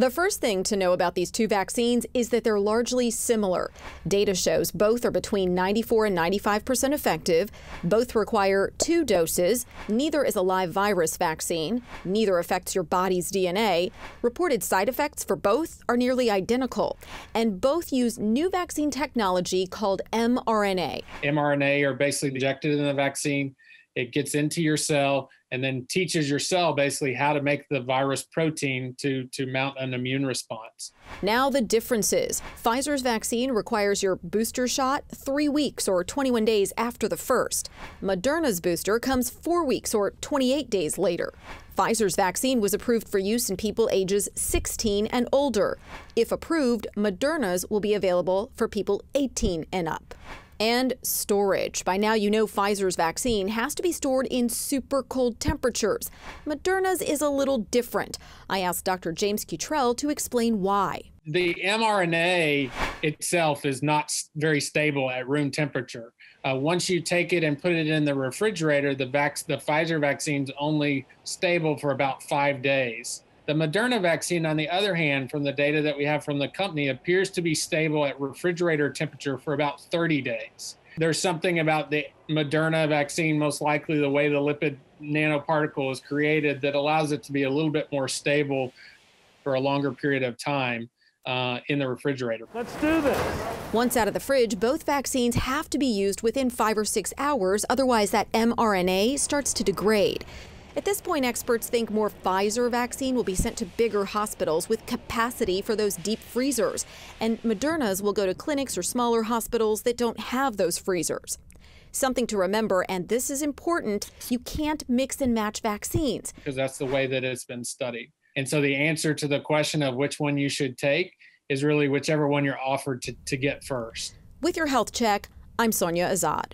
The first thing to know about these two vaccines is that they're largely similar. Data shows both are between 94 and 95 percent effective. Both require two doses. Neither is a live virus vaccine. Neither affects your body's DNA. Reported side effects for both are nearly identical. And both use new vaccine technology called mRNA. mRNA are basically injected in the vaccine. It gets into your cell and then teaches your cell basically how to make the virus protein to, to mount an immune response. Now, the differences Pfizer's vaccine requires your booster shot three weeks or 21 days after the first. Moderna's booster comes four weeks or 28 days later. Pfizer's vaccine was approved for use in people ages 16 and older. If approved, Moderna's will be available for people 18 and up and storage. By now, you know Pfizer's vaccine has to be stored in super cold temperatures. Moderna's is a little different. I asked Dr. James Cutrell to explain why. The mRNA itself is not very stable at room temperature. Uh, once you take it and put it in the refrigerator, the, vac- the Pfizer vaccine's only stable for about five days. The Moderna vaccine, on the other hand, from the data that we have from the company, appears to be stable at refrigerator temperature for about 30 days. There's something about the Moderna vaccine, most likely the way the lipid nanoparticle is created, that allows it to be a little bit more stable for a longer period of time. Uh, in the refrigerator. Let's do this. Once out of the fridge, both vaccines have to be used within five or six hours, otherwise, that mRNA starts to degrade. At this point, experts think more Pfizer vaccine will be sent to bigger hospitals with capacity for those deep freezers, and Moderna's will go to clinics or smaller hospitals that don't have those freezers. Something to remember, and this is important you can't mix and match vaccines. Because that's the way that it's been studied. And so the answer to the question of which one you should take is really whichever one you're offered to, to get first. With your health check, I'm Sonia Azad.